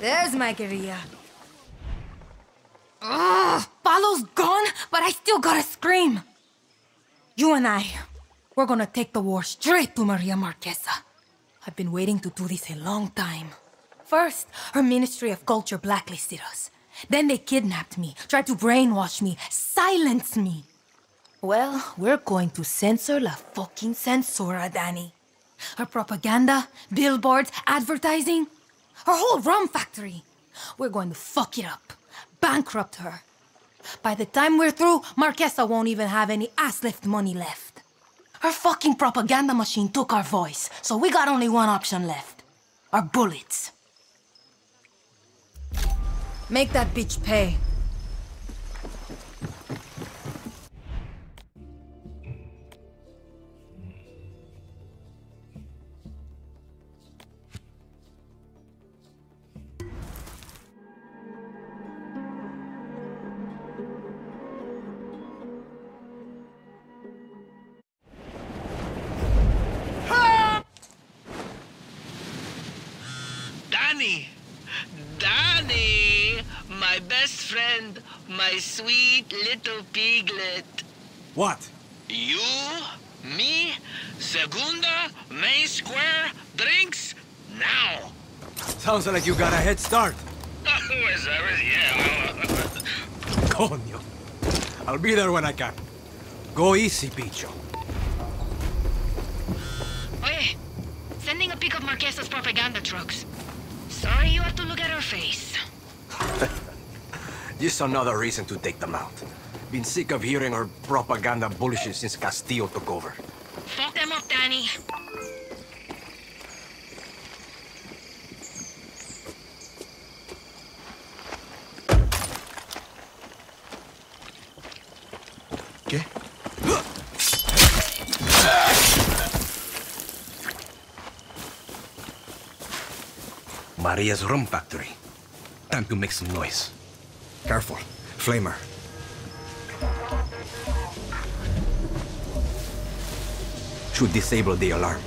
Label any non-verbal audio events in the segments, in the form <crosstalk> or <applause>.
There's my guerrilla. Ugh, Paolo's gone, but I still gotta scream. You and I, we're gonna take the war straight to Maria Marquesa. I've been waiting to do this a long time. First, her Ministry of Culture blacklisted us. Then they kidnapped me, tried to brainwash me, silence me. Well, we're going to censor la fucking censora, Danny. Her propaganda, billboards, advertising, her whole rum factory. We're going to fuck it up, bankrupt her. By the time we're through, Marquesa won't even have any ass lift money left. Her fucking propaganda machine took our voice, so we got only one option left. Our bullets. Make that bitch pay. My best friend, my sweet little piglet. What? You, me, Segunda, Main Square, drinks, now! Sounds like you got a head start. <laughs> Pues, sabes, yeah. Uh, uh, uh. Coño. I'll be there when I can. Go easy, Bicho. Oye, sending a pic of Marquesa's propaganda trucks. Sorry you have to look at her face. <laughs> Just another reason to take them out. Been sick of hearing her propaganda bullshit since Castillo took over. Fuck them up, Danny. ¿Qué? Maria's rum factory. Time to make some noise. Careful. Flamer. Should disable the alarm.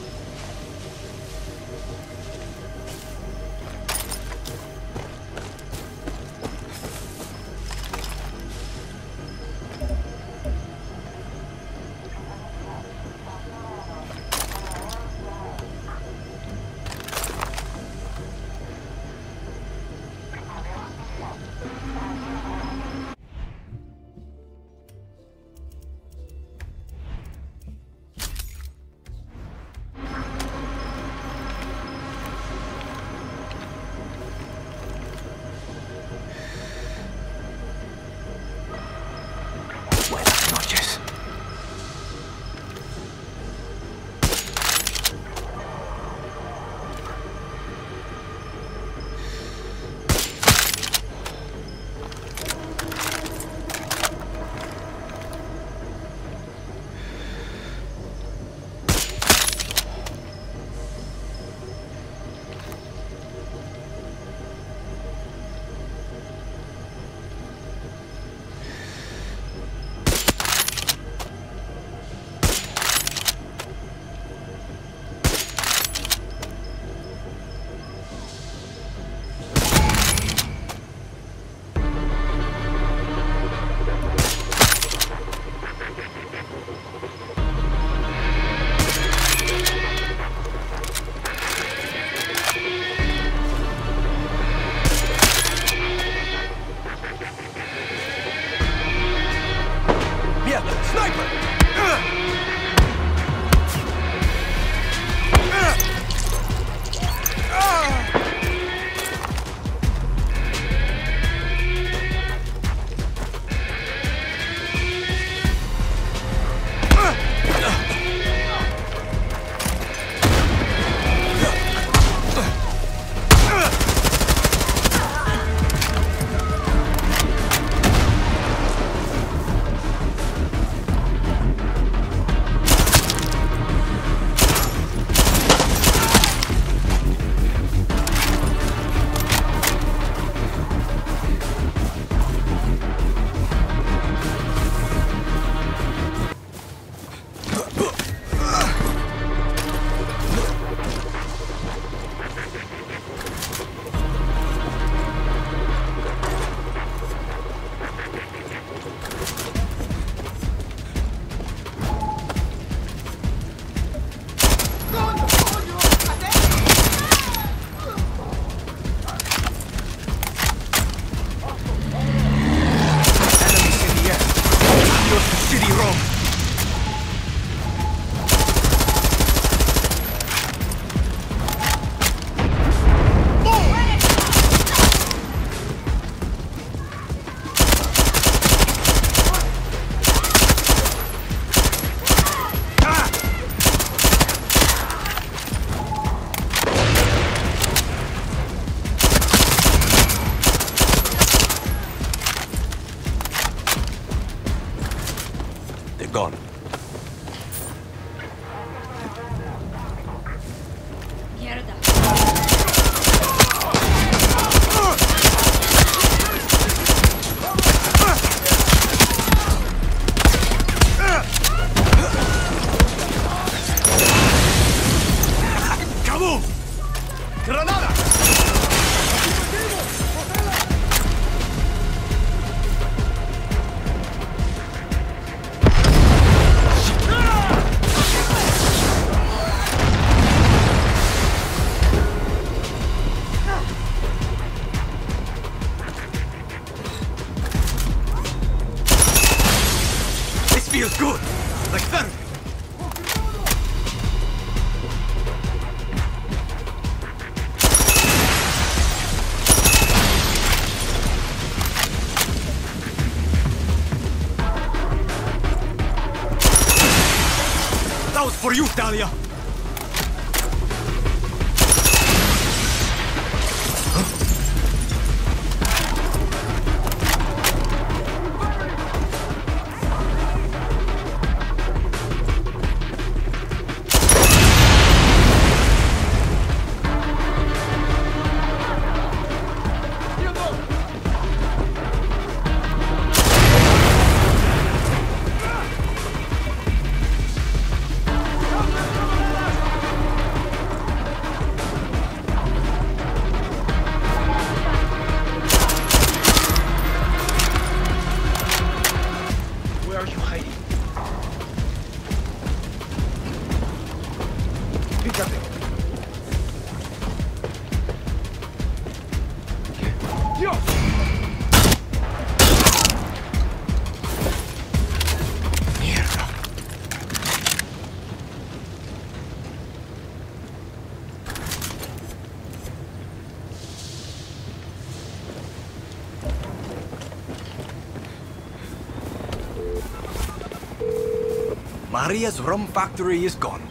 Maria's rum factory is gone.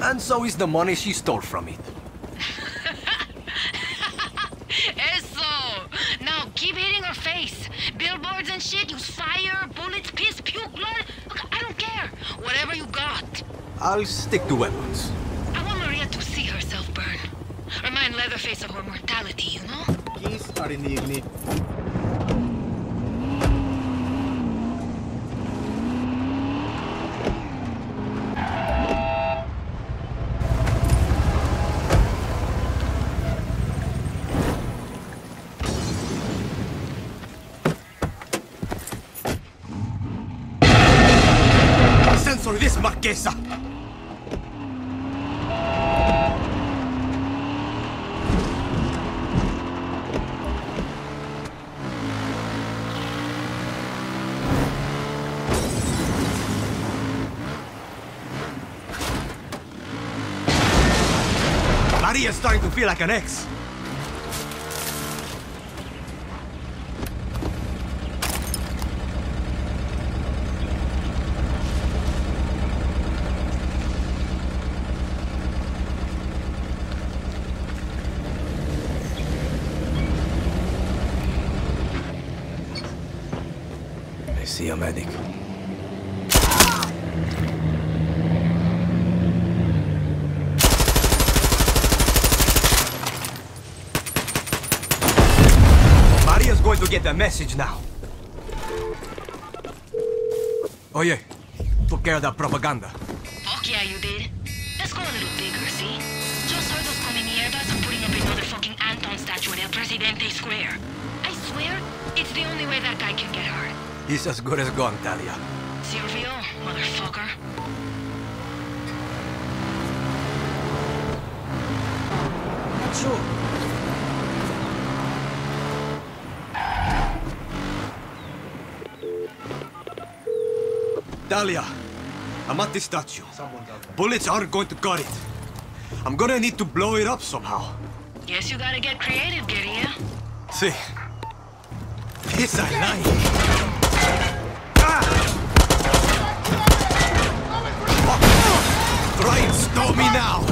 And so is the money she stole from it. <laughs> Eso! Now keep hitting her face. Billboards and shit, use fire, bullets, piss, puke, blood. Look, I don't care. Whatever you got. I'll stick to weapons. I want Maria to see herself burn. Remind Leatherface of her mortality, you know? Keys are in the ignition. Censor this, Marquesa! Maria's starting to feel like an ex. I see a medic. Maria's going to get the message now. Oh yeah, took care of that propaganda. Fuck yeah, you did. Let's go a little bigger, see? Just heard those coming mierdas are putting up another fucking Anton statue in El Presidente Square. I swear, it's the only way that guy can get hurt. He's as good as gone, Talia. Silvio, motherfucker. Sure. Talia, I'm at the statue. Bullets aren't going to cut it. I'm gonna need to blow it up somehow. Guess you gotta get creative, Guerrilla. See, it's a lie. Ah! Try and stop me now.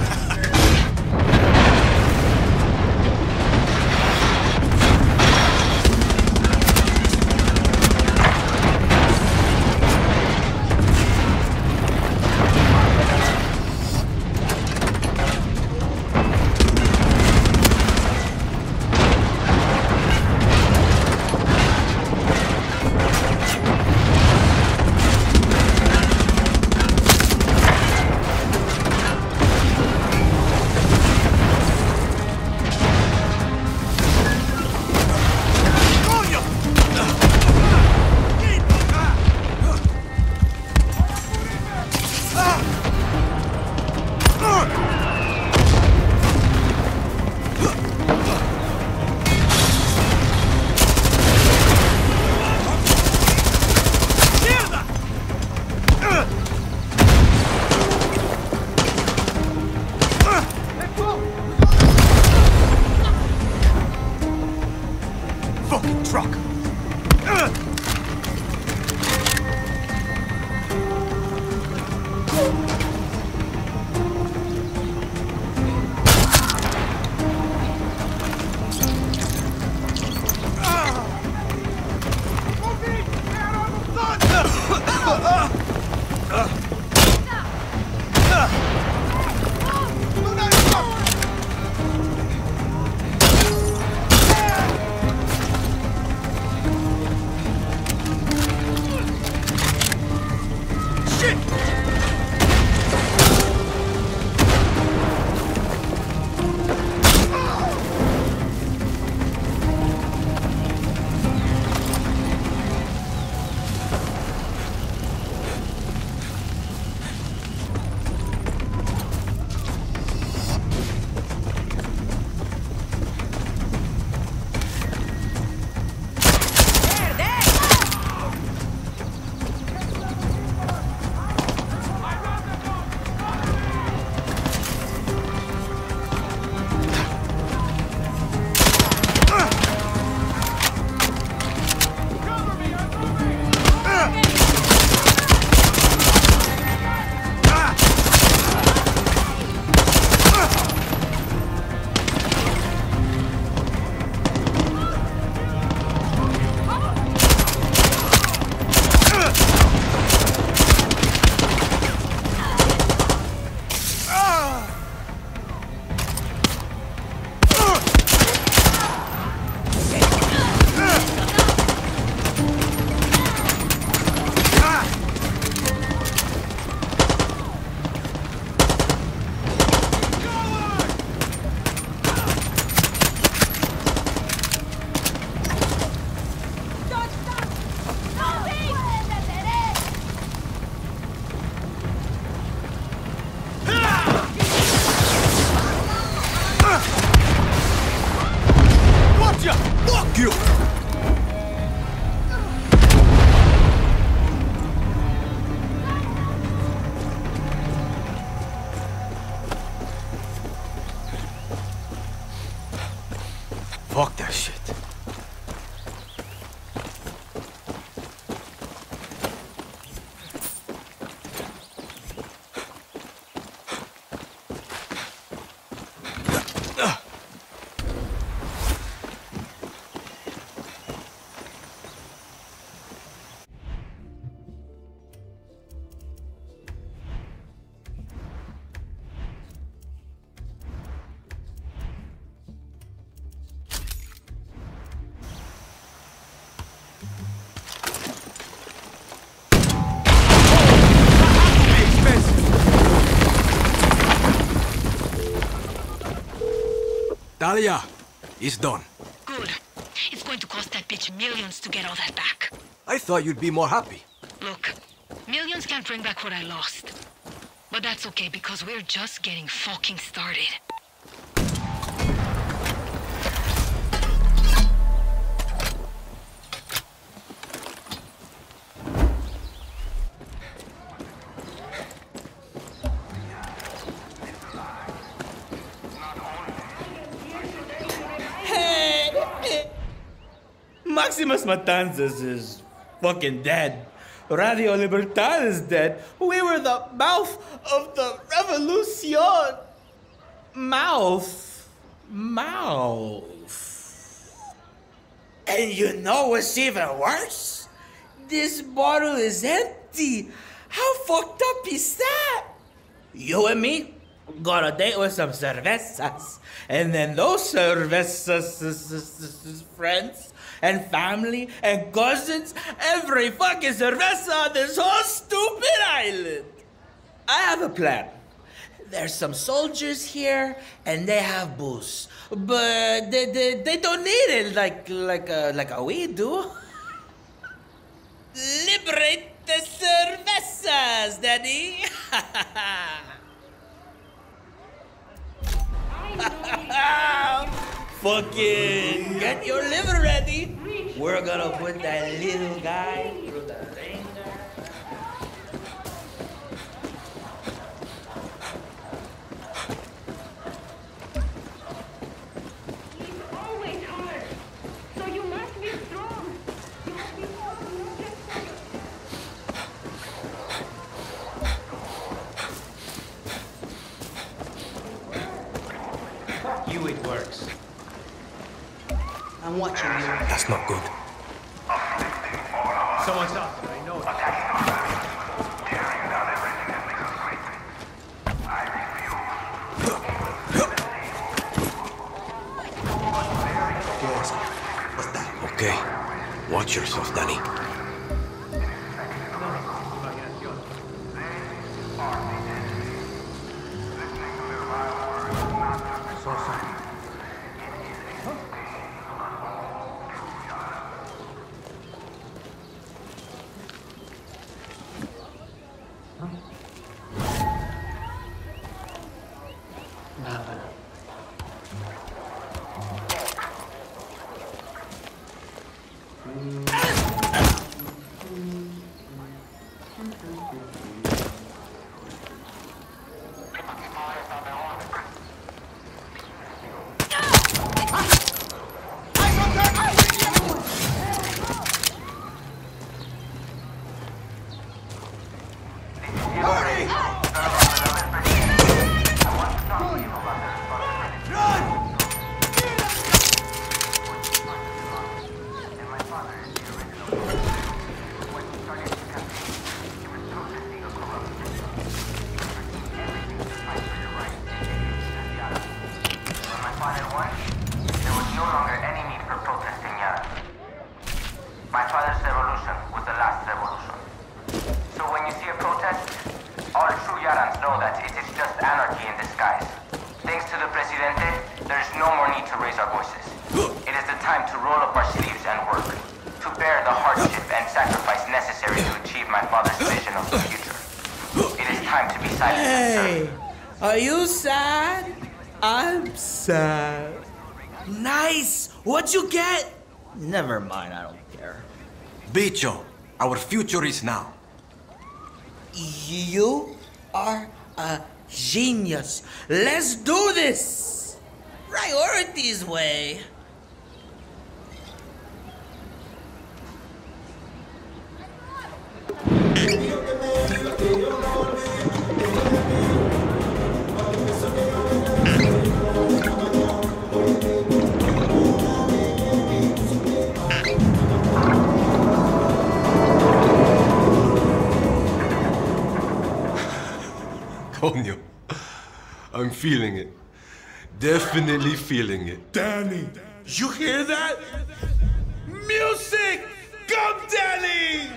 Fuck that shit. Talia, it's done. Good. It's going to cost that bitch millions to get all that back. I thought you'd be more happy. Look, millions can't bring back what I lost. But that's okay because we're just getting fucking started. Máximas Matanzas is fucking dead. Radio Libertad is dead. We were the mouth of the revolution. Mouth. Mouth. And you know what's even worse? This bottle is empty. How fucked up is that? You and me got a date with some cervezas. And then those cervezas friends and family and cousins, every fucking cerveza on this whole stupid island. I have a plan. There's some soldiers here and they have booze. But they, they, they don't need it like like uh, like we do. <laughs> Liberate the cervezas, Daddy. <laughs> <laughs> Fucking get your liver ready. We're gonna put that little guy through the I'm watching you. That's not good. Someone's out there, I know it. Okay. Watch yourself, Danny. Nice. What'd you get? Never mind. I don't care. Bicho, our future is now. You are a genius. Let's do this. Priorities way. Feeling it. Definitely feeling it. Danny, you hear that? Music! Come, Danny!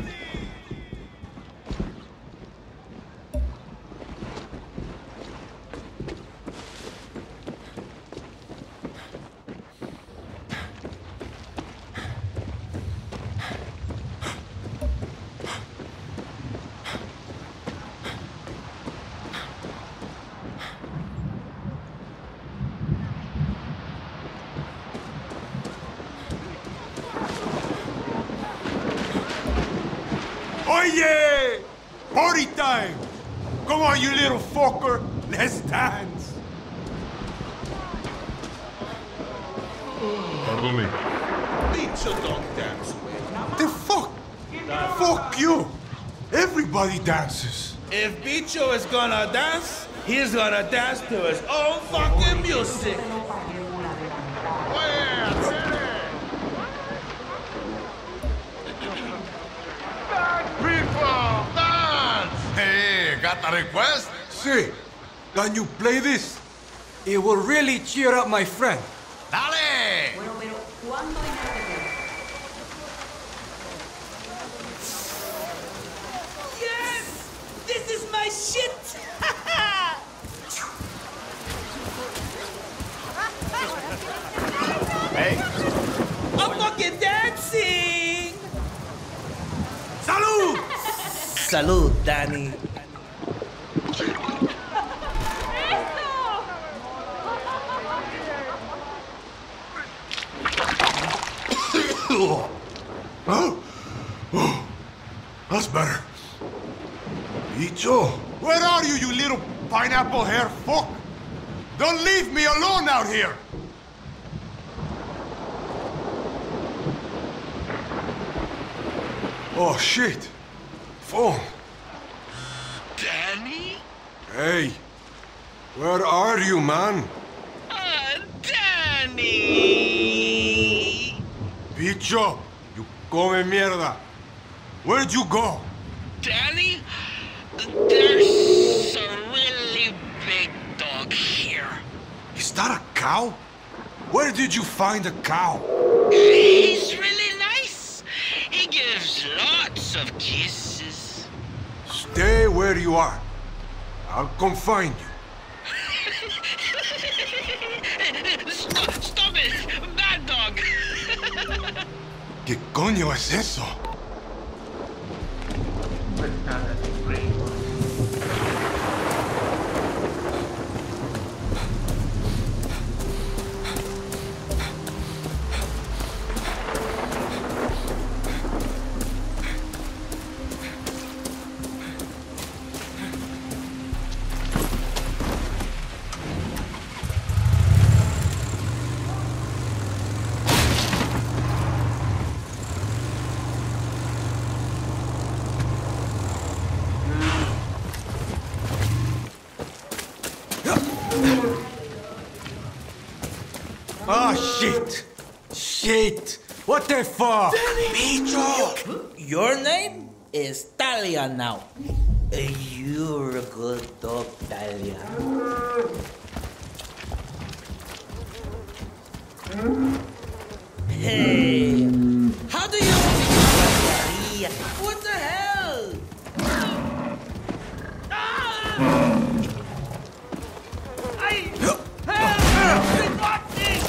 Oye! Party time! Come on, you little fucker. Let's dance. Pardon me. Bicho don't dance with. The fuck? Fuck you! Everybody dances. If Bicho is gonna dance, he's gonna dance to his own fucking music. A request? See, can you play this? It will really cheer up my friend. Dale! Yes! This is my shit! Hey, I'm fucking dancing! Salud! Salud, Danny. Huh? Oh, that's better. Icho, where are you, you little pineapple hair fuck? Don't leave me alone out here! Oh, shit. Phone. Danny? Hey, where are you, man? Ah, Danny! Bicho, you come mierda. Where'd you go? Danny? There's a really big dog here. Is that a cow? Where did you find a cow? He's really nice. He gives lots of kisses. Stay where you are. I'll come find you. <laughs> Stop, stop it! Bad dog! ¿Qué coño es eso? Shit! What the fuck? Bicho! Your name is Talia now. You're a good dog, Talia. Hey, how do you Talia? What the hell? Ah! I help! They got me!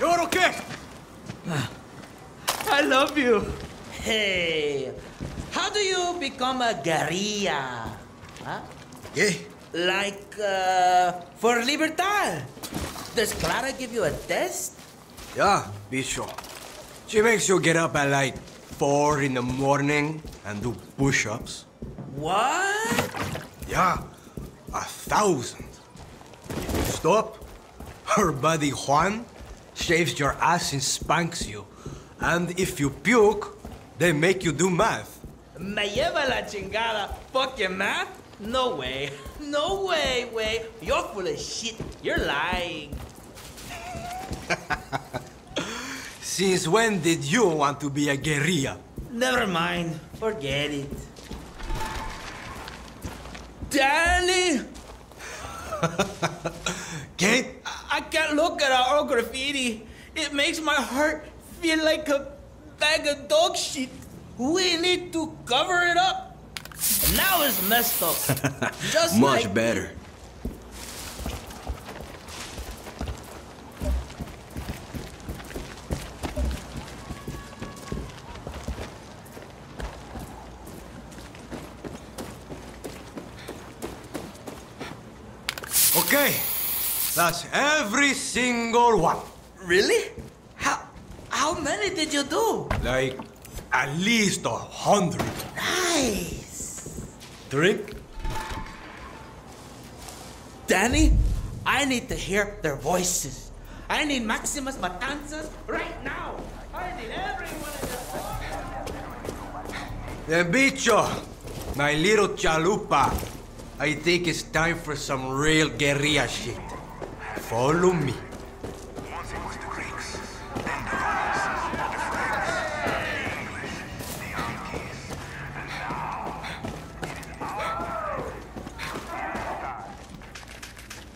You're okay? I love you. Hey, how do you become a guerrilla? Huh? Yeah. Like, uh, for Libertad. Does Clara give you a test? Yeah, be sure. She makes you get up at like four in the morning and do push-ups. What? Yeah, a thousand. If you stop, her buddy Juan shaves your ass and spanks you. And if you puke, they make you do math. Me lleva la chingada. Fucking math? No way. <laughs> No way, way. You're full of shit. You're lying. <laughs> Since when did you want to be a guerrilla? Never mind. Forget it. Danny! <laughs> Kate? I I can't look at our graffiti. It makes my heart feel like a bag of dog shit. We need to cover it up. And now it's messed up. <laughs> Just Much like better. Okay. That's every single one. Really? How how many did you do? Like, at least a hundred. Nice. Drink? Danny, I need to hear their voices. I need Máximas Matanzas right now. I need everyone in the bicho, my little chalupa. I think it's time for some real guerrilla shit. Follow me.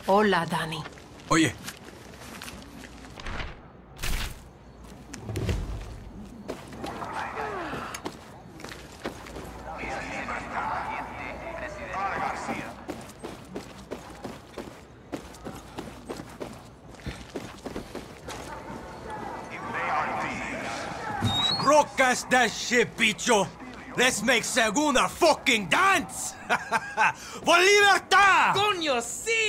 Hola, Danny. Oye, broadcast that shit, bicho. Let's make Segunda fucking dance. <laughs> For libertad! Coño, sí!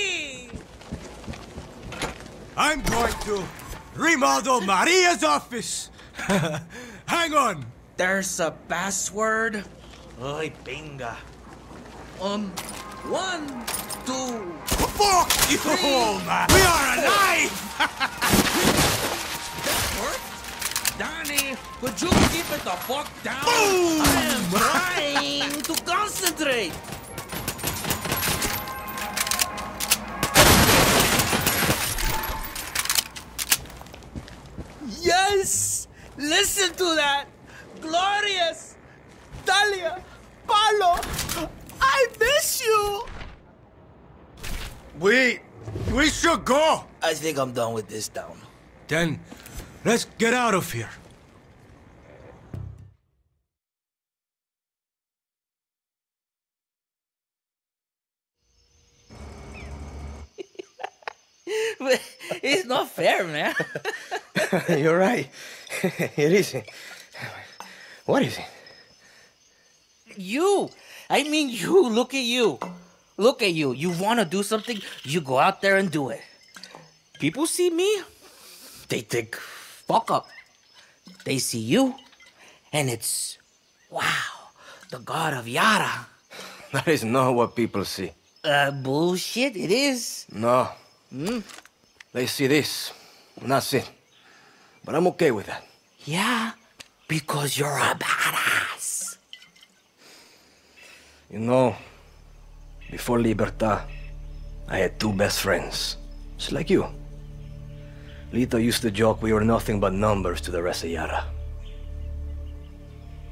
I'm going to remodel Maria's office. <laughs> Hang on. There's a password. Ay, venga. Um, one, two. Fuck you, man. We are alive. <laughs> That worked? Danny, could you keep it the fuck down? Boom! I am trying to concentrate. Listen to that! Glorious! Talia! Paolo! I miss you! We, we should go. I think I'm done with this town. Then, let's get out of here. <laughs> it's not fair, man. <laughs> You're right. <laughs> it isn't. What is it? You! I mean, you! Look at you! Look at you! You want to do something, you go out there and do it. People see me, they think, fuck up. They see you, and it's, wow, the god of Yara. That is not what people see. Uh, bullshit, it is. No. Hmm? They see this, and that's it. But I'm okay with that. Yeah, because you're a badass. You know, before Libertad, I had two best friends, just like you. Lita used to joke we were nothing but numbers to the rest of Yara.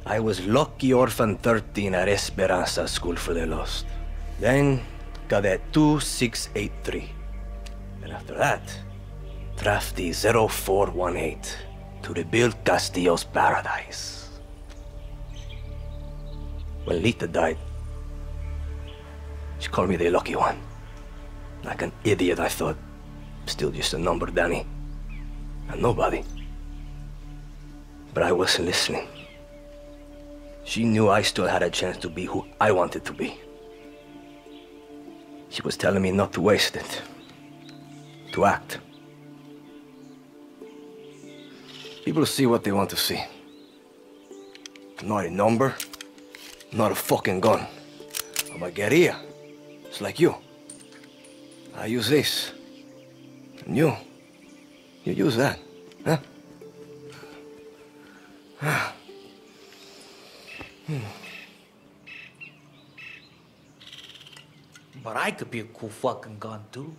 I was lucky orphan 13 at Esperanza School for the Lost. Then, Cadet 2683. And after that, Drafty 0418 to rebuild Castillo's paradise. When Lita died, she called me the lucky one. Like an idiot, I thought. Still just a number, Danny. And nobody. But I wasn't listening. She knew I still had a chance to be who I wanted to be. She was telling me not to waste it to act. People see what they want to see. Not a number, not a fucking gun. I'm a guerrilla, just like you. I use this, and you, you use that, huh? hmm. But I could be a cool fucking gun too.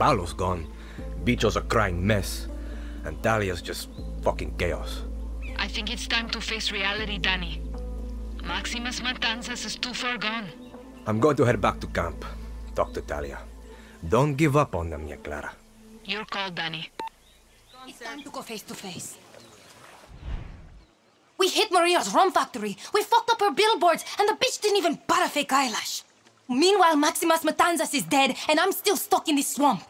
Paolo's gone. Bicho's a crying mess. And Talia's just fucking chaos. I think it's time to face reality, Danny. Máximas Matanzas is too far gone. I'm going to head back to camp. Talk to Talia. Don't give up on them yet, Clara. Your call, Danny. It's time to go face to face. We hit Maria's rum factory. We fucked up her billboards, and the bitch didn't even butt a fake eyelash. Meanwhile, Máximas Matanzas is dead, and I'm still stuck in this swamp.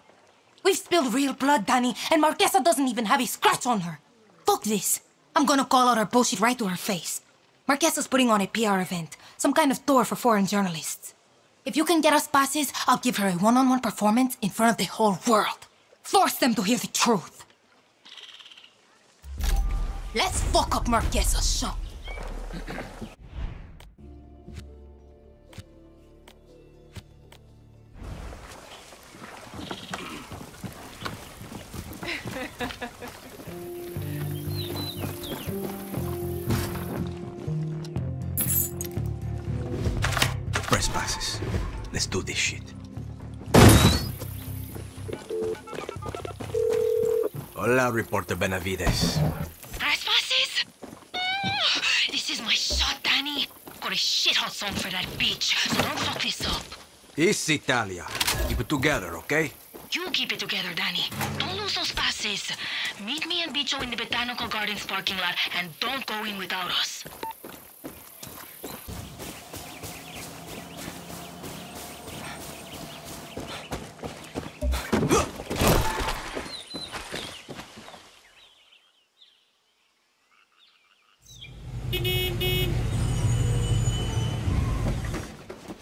We've spilled real blood, Danny, and Marquesa doesn't even have a scratch on her. Fuck this. I'm gonna call out her bullshit right to her face. Marquesa's putting on a PR event, some kind of tour for foreign journalists. If you can get us passes, I'll give her a one-on-one performance in front of the whole world. Force them to hear the truth. Let's fuck up Marquesa's show. <clears throat> Press passes. Let's do this shit. Hola, Reporter Benavides. Press passes? Oh, this is my shot, Danny. Got a shit hot song for that bitch, so don't fuck this up. It's Italia. Keep it together, okay? You keep it together, Danny. Don't lose those passes. Meet me and Bicho in the Botanical Gardens parking lot, and don't go in without us.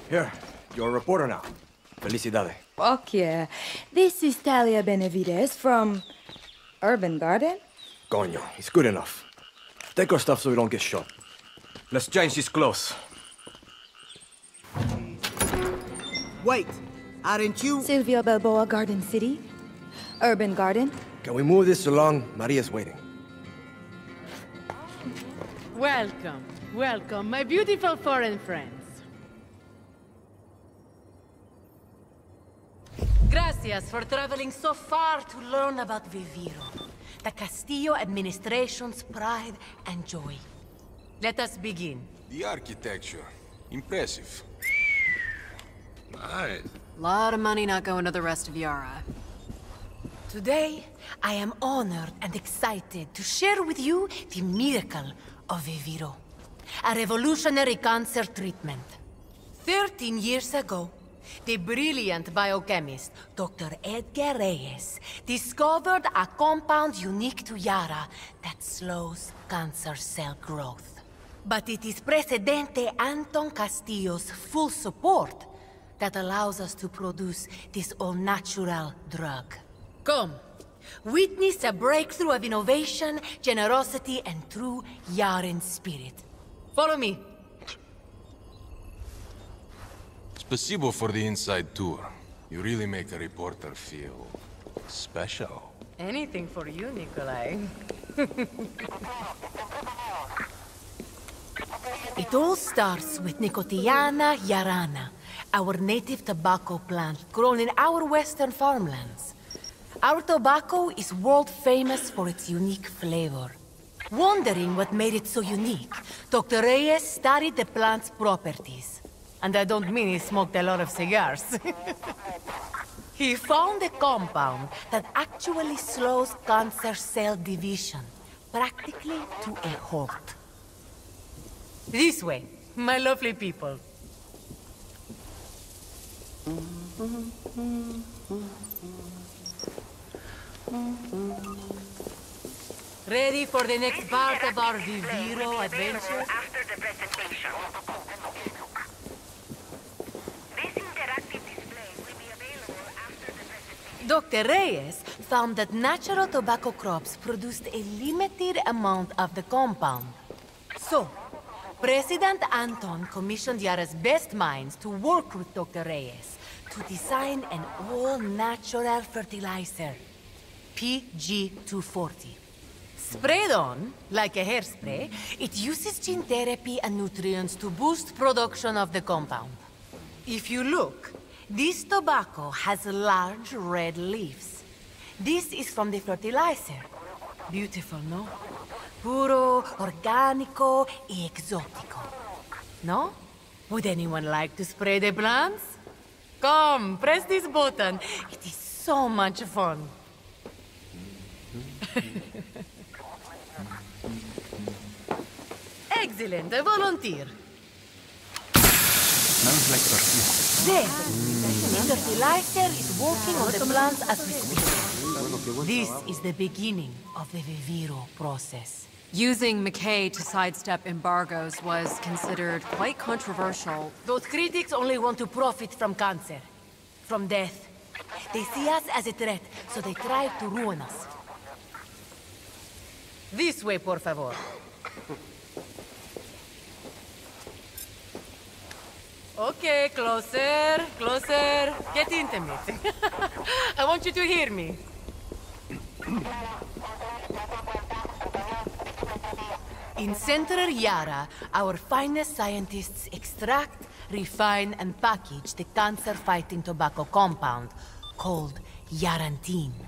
Here, you're a reporter now. Felicidade. Fuck yeah. This is Talia Benavides from Urban Garden. Coño, it's good enough. Take our stuff so we don't get shot. Let's change these clothes. Wait, aren't you? Silvio Balboa Garden City. Urban Garden. Can we move this along? Maria's waiting. Welcome, welcome, my beautiful foreign friends. Gracias for traveling so far to learn about Viviro, the Castillo administration's pride and joy. Let us begin. The architecture. Impressive. Nice. Lot of money not going to the rest of Yara. Today, I am honored and excited to share with you the miracle of Viviro. A revolutionary cancer treatment. Thirteen years ago, the brilliant biochemist, Dr. Edgar Reyes, discovered a compound unique to Yara that slows cancer cell growth. But it is Presidente Anton Castillo's full support that allows us to produce this all-natural drug. Come, witness a breakthrough of innovation, generosity, and true Yaren spirit. Follow me. Spasibo for the inside tour. You really make a reporter feel special. Anything for you, Nikolai. <laughs> It all starts with Nicotiana yarana, our native tobacco plant grown in our western farmlands. Our tobacco is world famous for its unique flavor. Wondering what made it so unique, Dr. Reyes studied the plant's properties. And I don't mean he smoked a lot of cigars. <laughs> he found a compound that actually slows cancer cell division, practically to a halt. This way, my lovely people. Ready for the next part of our Viviro adventure? After the presentation. This interactive display will be available after the presentation. Dr. Reyes found that natural tobacco crops produced a limited amount of the compound. So, President Anton commissioned Yara's best minds to work with Dr. Reyes to design an all-natural fertilizer, PG-240. Sprayed on, like a hairspray, it uses gene therapy and nutrients to boost production of the compound. If you look, this tobacco has large red leaves. This is from the fertilizer. Beautiful, no? Puro, organico, y exótico. No? Would anyone like to spray the plants? Come, press this button. It is so much fun. <laughs> Excellent, a volunteer. Smells like perfume. There, the fertilizer is working on the plants as we speak. This is the beginning of the Viviro process. Using McKay to sidestep embargoes was considered quite controversial. Those critics only want to profit from cancer, from death. They see us as a threat, so they try to ruin us. This way, por favor. Okay, closer, closer. Get intimate. <laughs> I want you to hear me. In Central Yara, our finest scientists extract, refine, and package the cancer-fighting tobacco compound called Yarantine.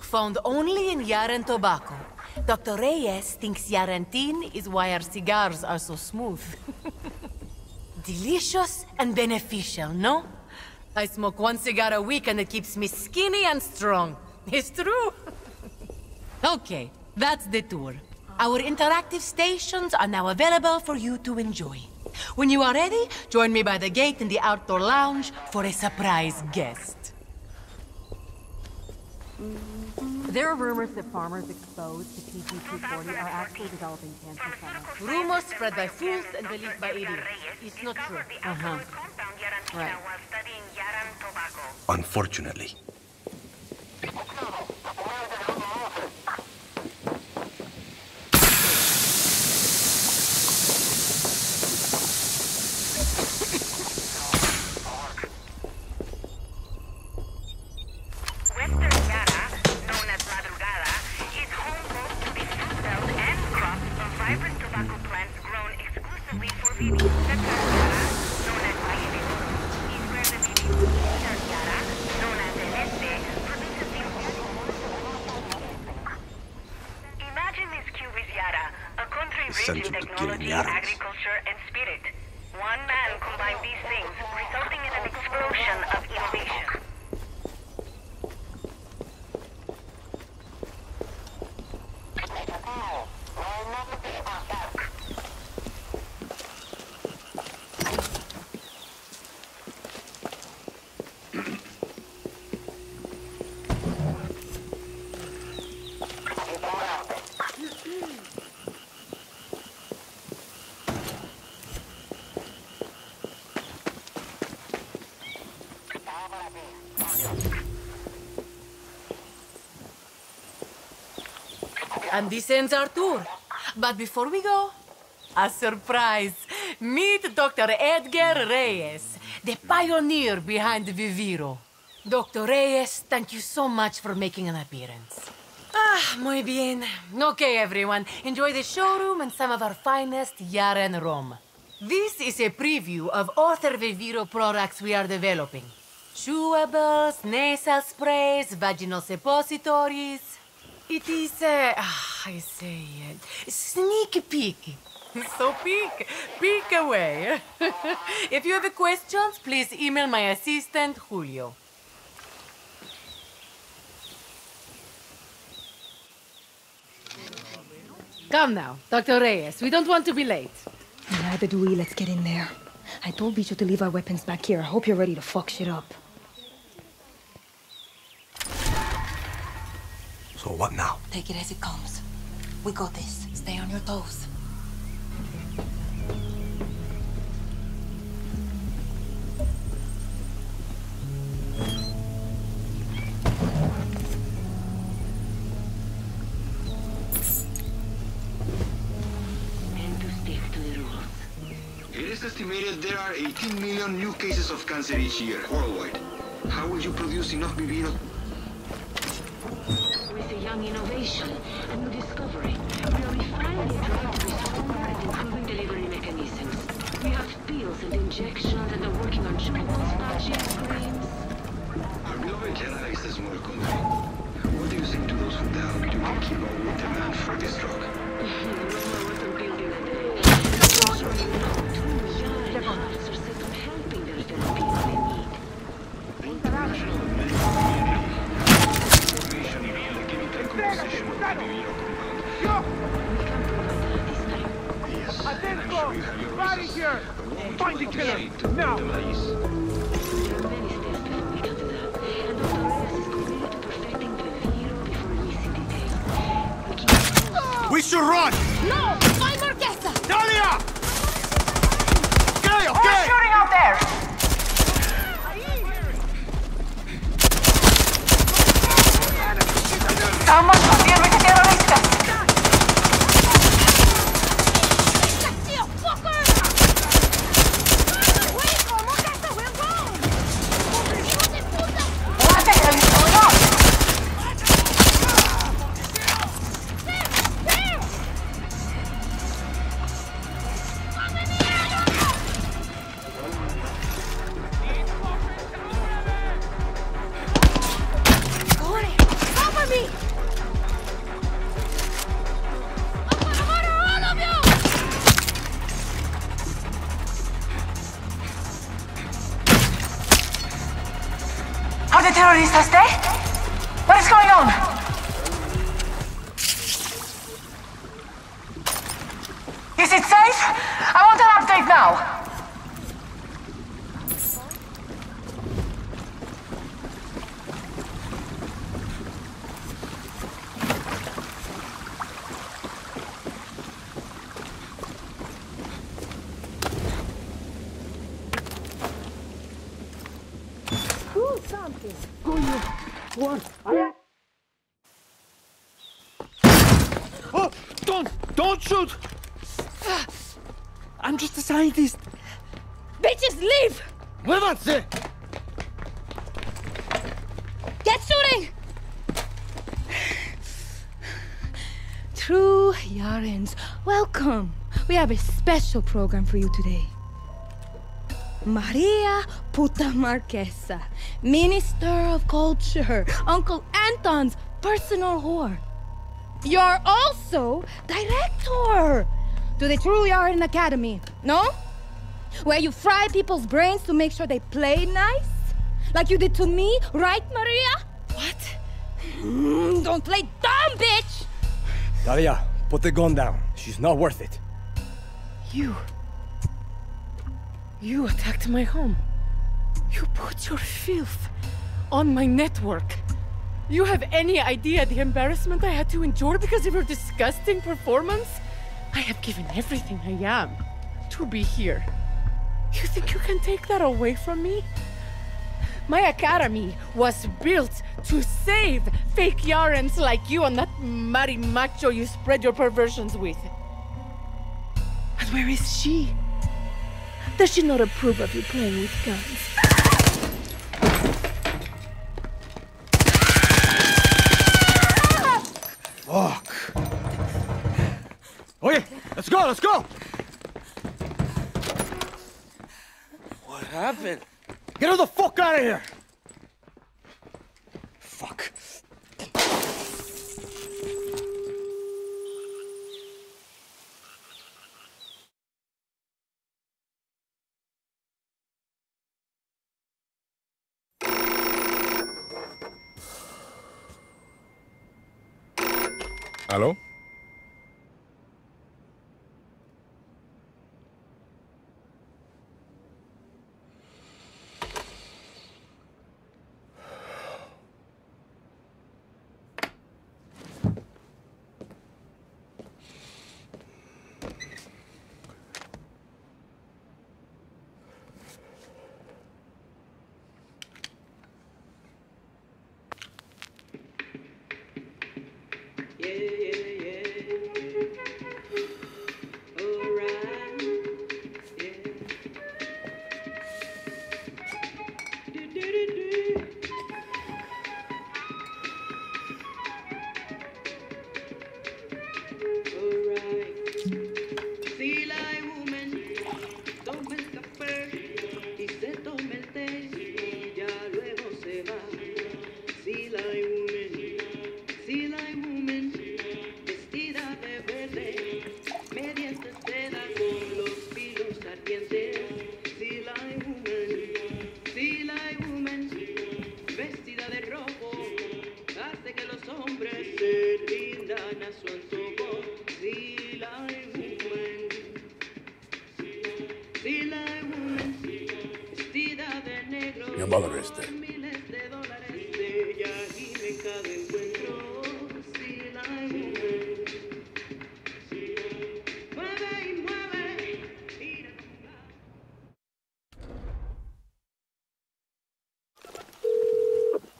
Found only in Yaran tobacco, Dr. Reyes thinks Yarantine is why our cigars are so smooth. <laughs> Delicious and beneficial, no? I smoke one cigar a week and it keeps me skinny and strong. It's true. <laughs> okay, that's the tour. Our interactive stations are now available for you to enjoy. When you are ready, join me by the gate in the outdoor lounge for a surprise guest. There are rumors that farmers exposed to PG-240 are actually developing cancer cells. Rumors spread by fools and believed by idiots. It's not true. Uh-huh. Right. Unfortunately. This ends our tour. But before we go, a surprise. Meet Dr. Edgar Reyes, the pioneer behind Viviro. Dr. Reyes, thank you so much for making an appearance. Ah, muy bien. Okay, everyone. Enjoy the showroom and some of our finest Yaren rum. This is a preview of other Viviro products we are developing. Chewables, nasal sprays, vaginal suppositories. It is, uh, I say it, sneak peek. <laughs> So peek, peek away. <laughs> if you have questions, please email my assistant, Julio. Come now, Dr. Reyes. We don't want to be late. Neither do we. Let's get in there. I told Bicho to leave our weapons back here. I hope you're ready to fuck shit up. So what now? Take it as it comes. We got this. Stay on your toes. And to stick to the rules. It is estimated there are 18 million new cases of cancer each year worldwide. How will you produce enough Viviro? With a young innovation, a new discovery, we are refining a drug to be stronger and improving delivery mechanisms. We have pills and injections and are working on chocolates, patches, creams. Our beloved Jedi is a small company. What do you say to those who doubt you can keep up with demand for this drug? Roma wasn't building a day. I'm We keep close. We should run! No! Find Marquesa! Talia! Okay, okay! shooting out there? Someone special program for you today. Maria Puta Marquesa, Minister of Culture, Uncle Anton's personal whore. You're also director to the True Yaren Academy, no? Where you fry people's brains to make sure they play nice? Like you did to me, right, Maria? What? Mm, don't play dumb, bitch! Daria, put the gun down. She's not worth it. You. You attacked my home. You put your filth on my network. You have any idea the embarrassment I had to endure because of your disgusting performance? I have given everything I am to be here. You think you can take that away from me? My academy was built to save fake Yarens like you and that muddy macho you spread your perversions with. And where is she? Does she not approve of you playing with guns? Fuck. Okay, let's go, let's go! What happened? Get her the fuck out of here! Fuck. Hallo?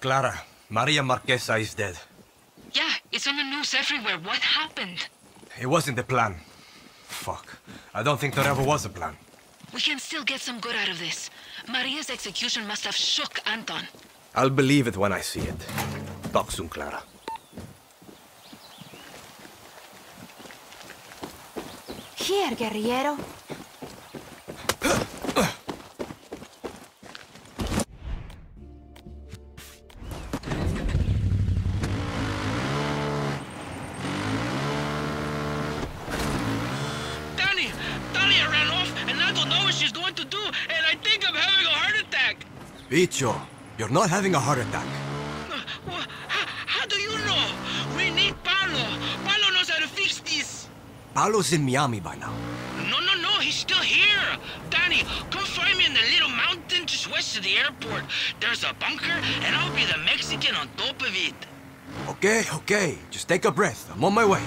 Clara, Maria Marquesa is dead. Yeah, it's on the news everywhere. What happened? It wasn't the plan. Fuck. I don't think there ever was a plan. We can still get some good out of this. Maria's execution must have shook Anton. I'll believe it when I see it. Talk soon, Clara. Here, guerrillero. Bicho, you're not having a heart attack. How, do you know? We need Paolo. Paolo knows how to fix this. Paolo's in Miami by now. No, no, no, he's still here. Danny, come find me in the little mountain just west of the airport. There's a bunker, and I'll be the Mexican on top of it. Okay, okay. Just take a breath. I'm on my way.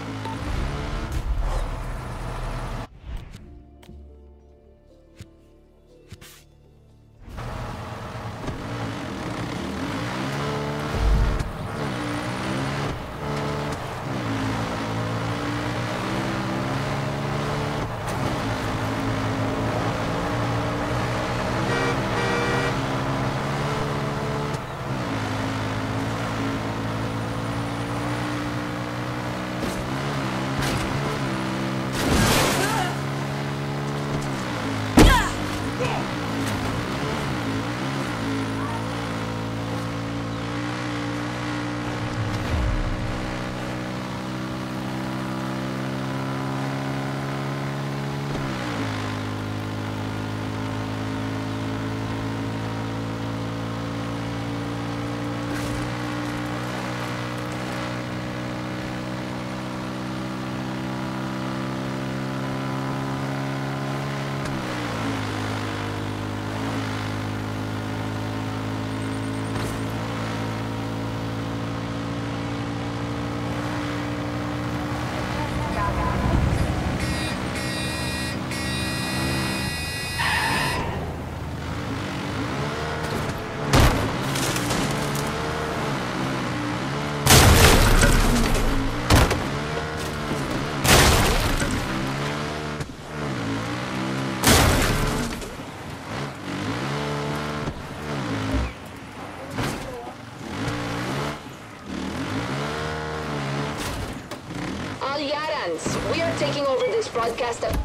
Over this broadcast. Of-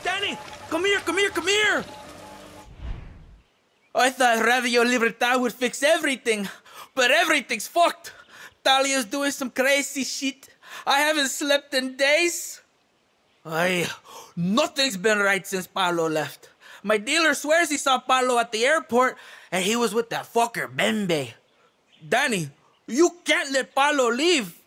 <laughs> Danny, come here, come here, come here! I thought Radio Libertad would fix everything, but everything's fucked. Talia's doing some crazy shit. I haven't slept in days. I, nothing's been right since Paolo left. My dealer swears he saw Paolo at the airport, and he was with that fucker Bembe. Danny, you can't let Paolo leave.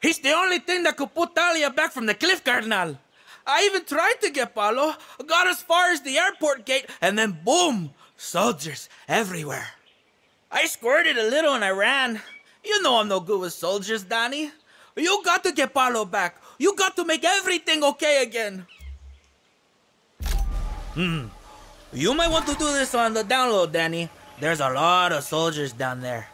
He's the only thing that could put Talia back from the cliff, Cardinal. I even tried to get Paolo, got as far as the airport gate, and then boom, soldiers everywhere. I squirted a little and I ran. You know I'm no good with soldiers, Danny. You got to get Paolo back. You got to make everything okay again. Hmm. You might want to do this on the download, Danny. There's a lot of soldiers down there.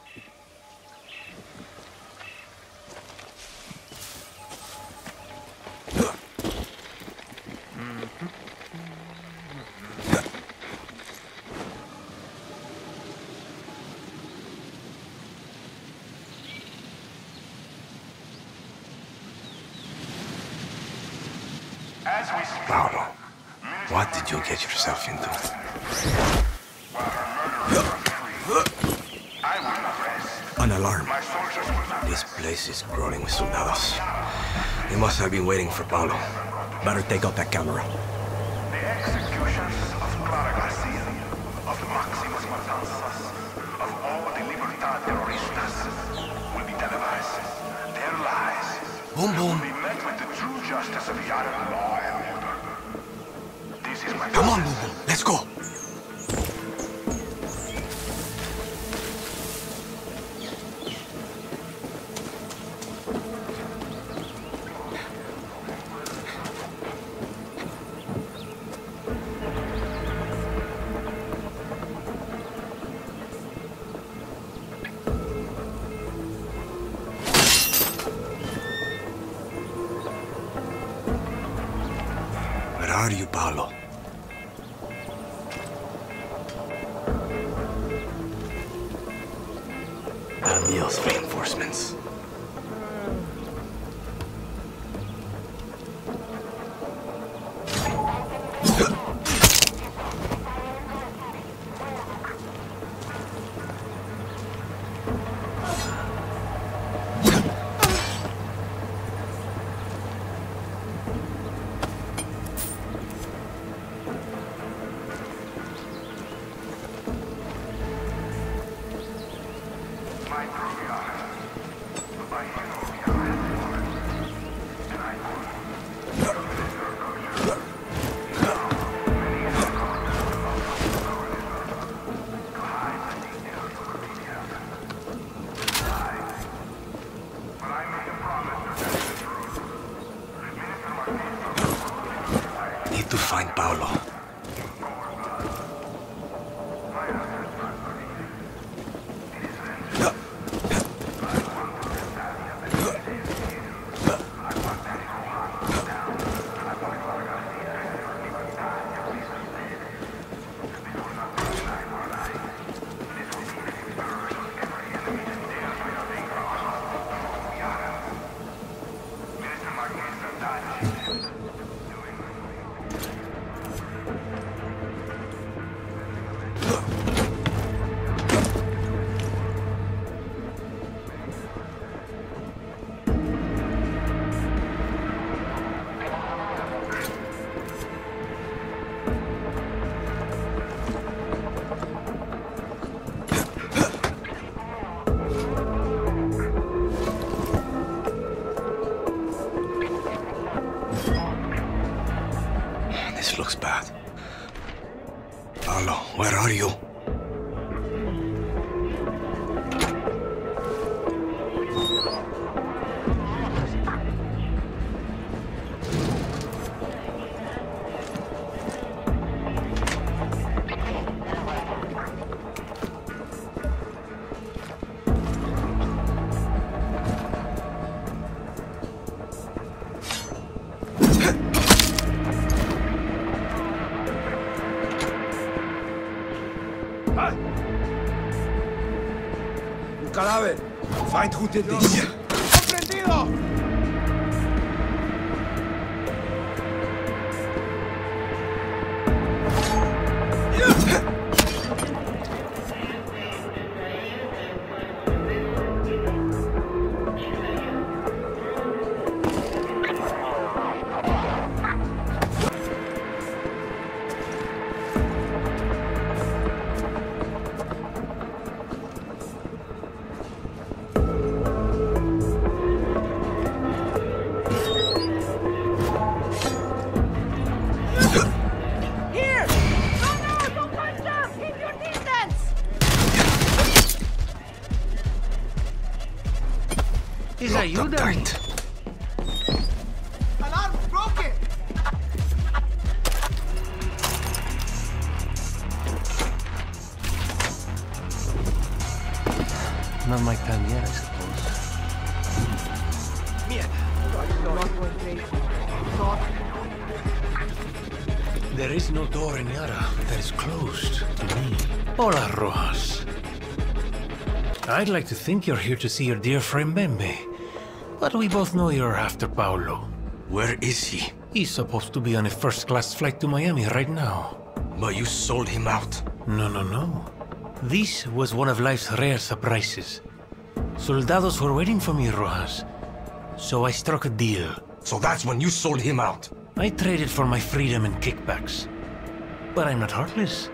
Paolo, what did you get yourself into? An alarm. This place is crawling with soldados. They must have been waiting for Paolo. Better take out that camera. The executions of Clara Garcia, of Máximas Matanzas, of all the Libertad terroristas will be televised. Their lies Boom, boom. will be met with the true justice of Yaran law Come on, Mumu. Let's go. Where are you, Paolo? Looks bad. Where are you? Who did Is that you, Danny? Alarm broken! Not my time yet, I suppose. There is no door in Yara that is closed to me. Hola, Rojas. I'd like to think you're here to see your dear friend Bembe. But we both know you're after Paolo. Where is he? He's supposed to be on a first-class flight to Miami right now. But you sold him out. No, no, no. This was one of life's rare surprises. Soldados were waiting for me, Rojas. So I struck a deal. So that's when you sold him out? I traded for my freedom and kickbacks. But I'm not heartless.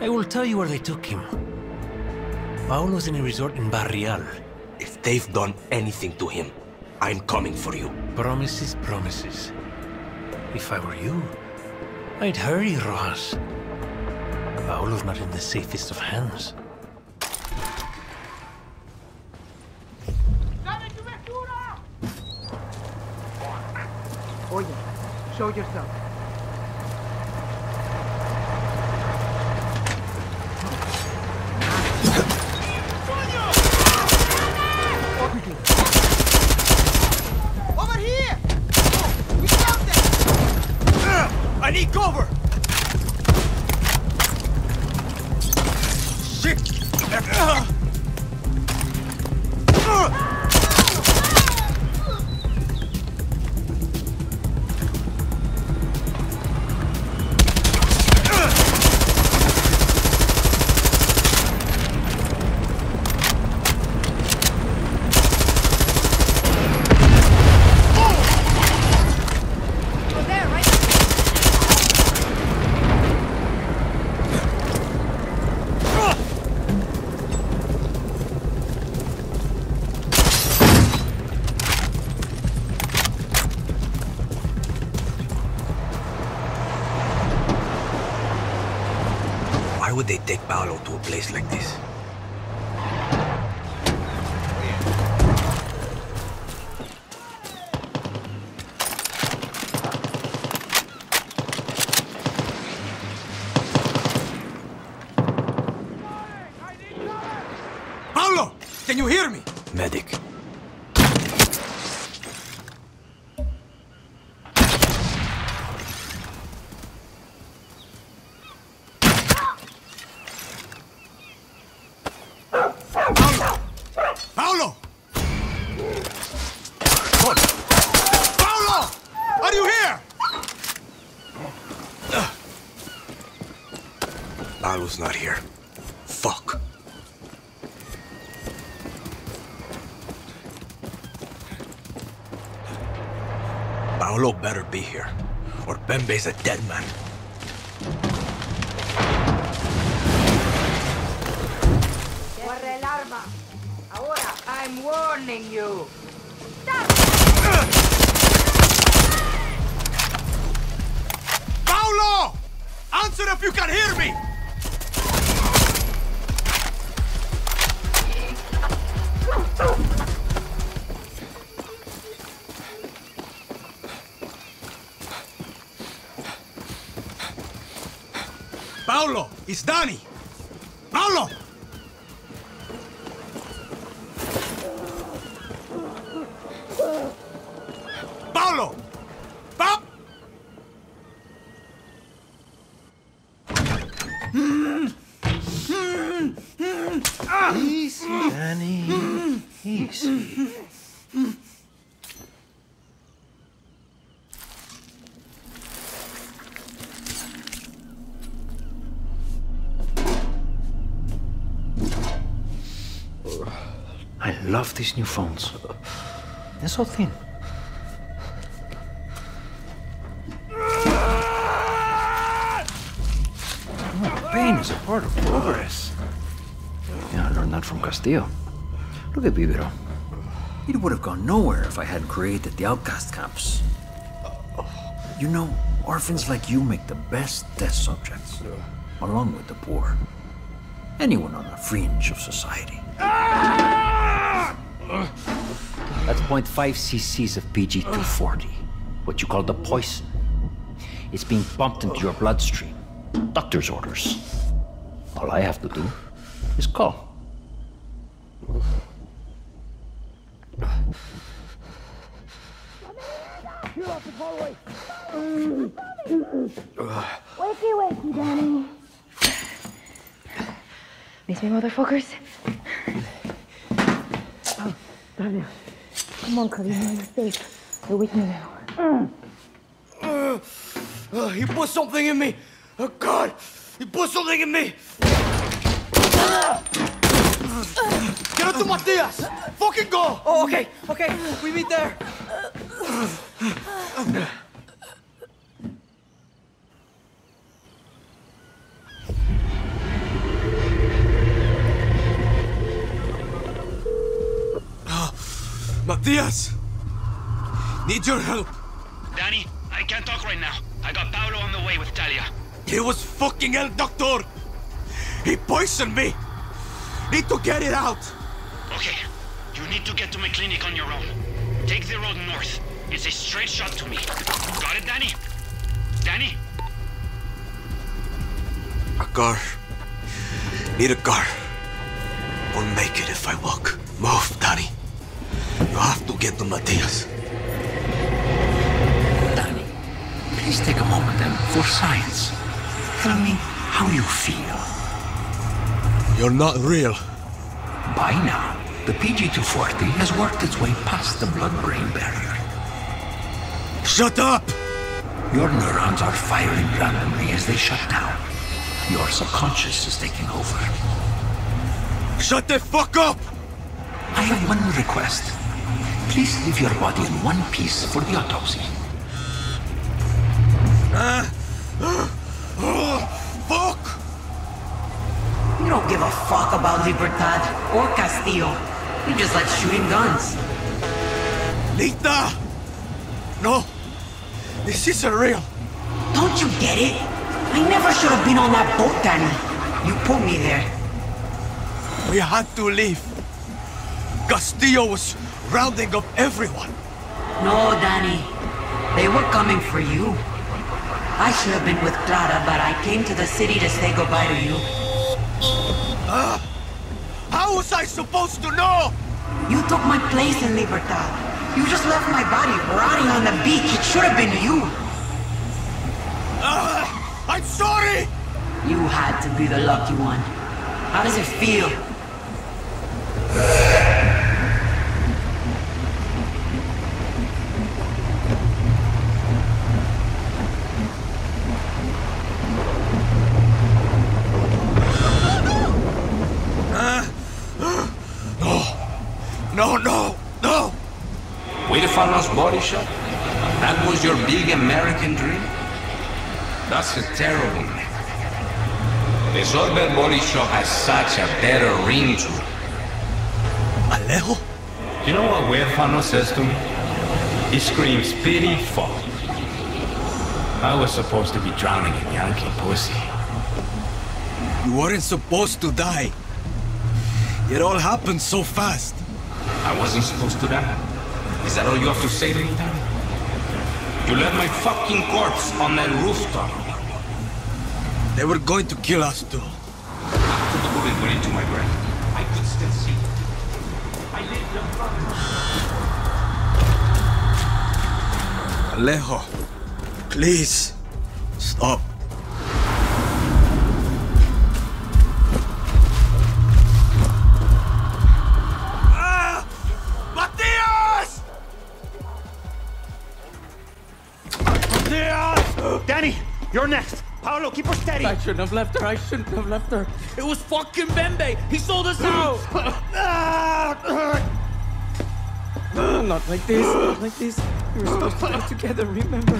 I will tell you where they took him. Paolo's in a resort in Barrial. If they've done anything to him, I'm coming for you. Promises, promises. If I were you, I'd hurry, Rojas. Paolo's not in the safest of hands. Oye, show yourself. Would they take Paolo to a place like this? Paolo! Can you hear me? Medic. Paolo! Paolo! Are you here? Paolo's not here. Fuck. Paolo better be here, or a dead man. Love these new phones. They're so thin. Oh, pain is a part of progress. Yeah, I learned that from Castillo. Look at Viviro. It would have gone nowhere if I hadn't created the outcast camps. You know, orphans like you make the best test subjects, along with the poor. Anyone on the fringe of society. That's 0.5 cc's of PG-240, what you call the poison. It's being pumped into your bloodstream. Doctor's orders. All I have to do is call. Wakey, wakey, Danny. Miss me, motherfuckers? Oh, Daniel. Come on, Cody. You're safe. You're with me now. Uh, uh, he put something in me. Oh, God. He put something in me. Get up to Matias. Fucking go. Oh, okay, okay. We meet there. Matias! Need your help. Dani, I can't talk right now. I got Paolo on the way with Talia. He was fucking El Doctor! He poisoned me! Need to get it out! Okay, you need to get to my clinic on your own. Take the road north. It's a straight shot to me. Got it, Dani? Dani? A car. Need a car. Won't make it if I walk. Move, Dani. You have to get to Matias. Dani, Please take a moment and, for science, tell me how you feel. You're not real. By now, the PG-240 has worked its way past the blood-brain barrier. Shut up! Your neurons are firing randomly as they shut down. Your subconscious is taking over. Shut the fuck up! I have one request. Please leave your body in one piece for the autopsy. Uh, oh, fuck! You don't give a fuck about Libertad or Castillo. You just like shooting guns. Lita! No! This isn't real! Don't you get it? I never should have been on that boat, Dani. You put me there. We had to leave. Castillo was rounding up everyone. No, Dani. They were coming for you. I should have been with Clara, but I came to the city to say goodbye to you. Uh, how was I supposed to know? You took my place in Libertad. You just left my body rotting on the beach. It should have been you. Uh, I'm sorry! You had to be the lucky one. How does it feel? That was your big American dream? That's a terrible name. The Solver Body Shop has such a better ring to it. Alejo? You know what Huérfano says to me? He screams pity fuck. I was supposed to be drowning in Yankee pussy. You weren't supposed to die. It all happened so fast. I wasn't supposed to die. Is that all you have to say to me? You left my fucking corpse on that rooftop. They were going to kill us too. After the bullet went into my brain, I could still see. I lived in Alejo, please, stop. Keep her steady. I shouldn't have left her. I shouldn't have left her. It was fucking Bembe. He sold us out. <coughs> not like this. Not like this. We were supposed to live together. Remember?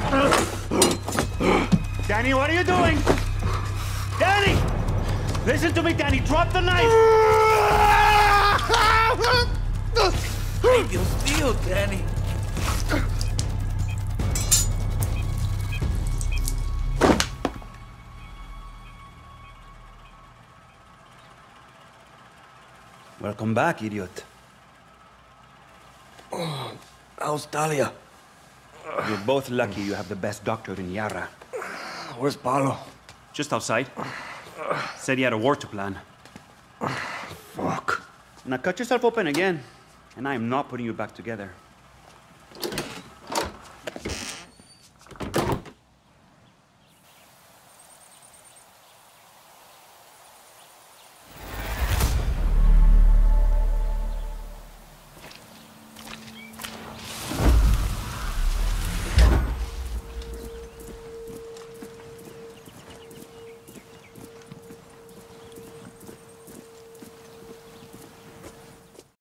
Dani, what are you doing? Dani! Listen to me, Dani. Drop the knife. Ay, Dios mío, Dani. Welcome back, idiot. Oh, how's Talia? You're both lucky you have the best doctor in Yara. Where's Paolo? Just outside. Said he had a war to plan. Fuck. Now cut yourself open again, and I am not putting you back together.